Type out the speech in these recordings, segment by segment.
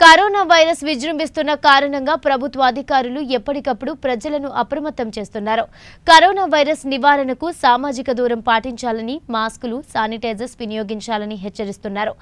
Corona virus విజృంభిస్తున్న కారణంగా ప్రభుత్వ అధికారులు ఎప్పటికప్పుడు ప్రజలను అప్రమత్తం చేస్తున్నారు. కరోనా వైరస్ నివారణకు సామాజిక దూరం పాటించాలని మాస్కులు శానిటైజర్స్ వినియోగించాలని హెచ్చరిస్తున్నారు.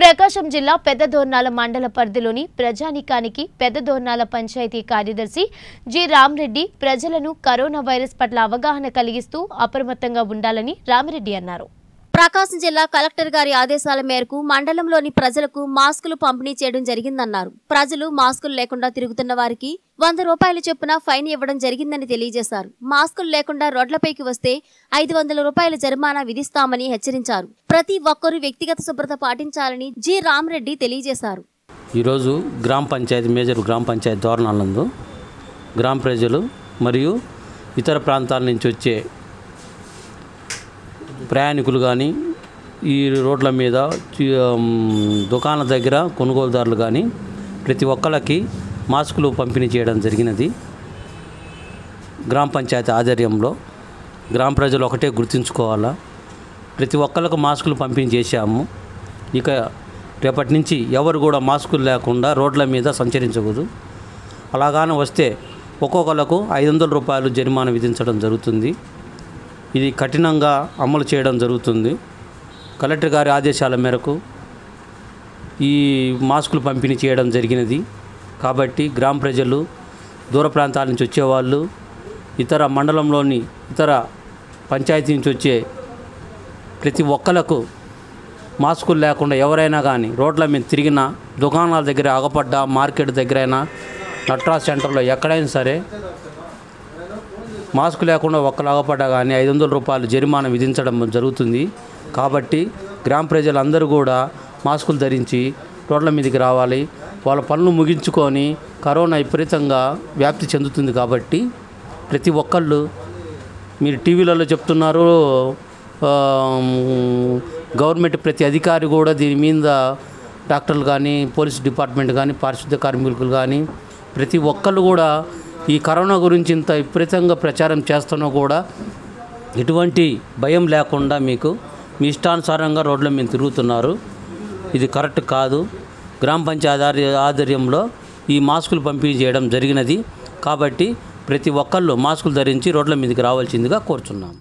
ప్రకాశం జిల్లా పెద్దదోర్నాల మండల పరిధిలోని ప్రజానికానికి పెద్దదోర్నాల పంచాయతీ కార్యదర్శి జి. రామరెడ్డి ప్రజలను కరోనా వైరస్ పట్ల అవగాహన కలిగిస్తూ అప్రమత్తంగా ఉండాలని రామిరెడ్డి అన్నారు. ప్రకాశం జిల్లా కలెక్టర్ గారి ఆదేశాల మేరకు మండలంలోని ప్రజలకు మాస్కులు పంపిణీ చేయడం జరిగిందన్నారు. ప్రజలు మాస్కులు లేకుండా తిరుగుతున్న వారికి వంద రూపాయల చొప్పున ఫైన్ ఇవ్వడం జరిగిందని తెలియజేశారు. మాస్కులు లేకుండా రోడ్లపైకి వస్తే ఐదు వందల రూపాయల జరిమానా విధిస్తామని హెచ్చరించారు. ప్రతి ఒక్కరూ వ్యక్తిగత శుభ్రత పాటించాలని జి. రామరెడ్డి తెలియజేశారు. ఈరోజు గ్రామ పంచాయతీ మేజర్ గ్రామ పంచాయతీ ధోరణాలందు గ్రామ ప్రజలు మరియు ఇతర ప్రాంతాల నుంచి వచ్చే ప్రయాణికులు కానీ ఈ రోడ్ల మీద దుకాణాల దగ్గర కొనుగోలుదారులు కానీ ప్రతి ఒక్కళ్ళకి మాస్కులు పంపిణీ చేయడం జరిగినది. గ్రామ పంచాయతీ ఆధ్వర్యంలో గ్రామ ప్రజలు ఒకటే గుర్తుంచుకోవాలా. ప్రతి ఒక్కళ్ళకు మాస్కులు పంపిణీ చేశాము. ఇక రేపటి నుంచి ఎవరు కూడా మాస్కులు లేకుండా రోడ్ల మీద సంచరించకూడదు. అలాగానే వస్తే ఒక్కొక్కళ్ళకు ఐదు వందల రూపాయలు జరిమానా విధించడం జరుగుతుంది. ఇది కఠినంగా అమలు చేయడం జరుగుతుంది. కలెక్టర్ గారి ఆదేశాల మేరకు ఈ మాస్కులు పంపిణీ చేయడం జరిగినది. కాబట్టి గ్రామ ప్రజలు దూర ప్రాంతాల నుంచి వచ్చేవాళ్ళు ఇతర మండలంలోని ఇతర పంచాయతీ నుంచి వచ్చే ప్రతి ఒక్కలకు మాస్కులు లేకుండా ఎవరైనా కానీ రోడ్ల మీద తిరిగినా దుకాణాల దగ్గర ఆగపడ్డా మార్కెట్ దగ్గరైనా నట్రా నట్రాజ్ సెంటర్లో ఎక్కడైనా సరే మాస్క్ లేకుండా ఒక్కలాగా పడ్డా కానీ ఐదు వందల రూపాయలు జరిమానా విధించడం జరుగుతుంది. కాబట్టి గ్రామ ప్రజలందరూ కూడా మాస్కులు ధరించి రోడ్ల మీదకి రావాలి. వాళ్ళ పనులు ముగించుకొని కరోనా విపరీతంగా వ్యాప్తి చెందుతుంది కాబట్టి ప్రతి ఒక్కళ్ళు మీరు టీవీలలో చెప్తున్నారు గవర్నమెంట్ ప్రతి అధికారి కూడా దీని మీద డాక్టర్లు కానీ పోలీస్ డిపార్ట్మెంట్ కానీ పారిశుద్ధ్య కార్మికులు కానీ ప్రతి ఒక్కళ్ళు కూడా ఈ కరోనా గురించి ఇంత విపరీతంగా ప్రచారం చేస్తున్నా కూడా ఎటువంటి భయం లేకుండా మీకు మీ ఇష్టానుసారంగా రోడ్ల మీద తిరుగుతున్నారు. ఇది కరెక్ట్ కాదు. గ్రామ పంచాయతీ ఆధ్వర్యంలో ఈ మాస్కులు పంపిణీ చేయడం జరిగినది. కాబట్టి ప్రతి ఒక్కళ్ళు మాస్కులు ధరించి రోడ్ల మీదకి రావాల్సిందిగా కోరుచున్నాం.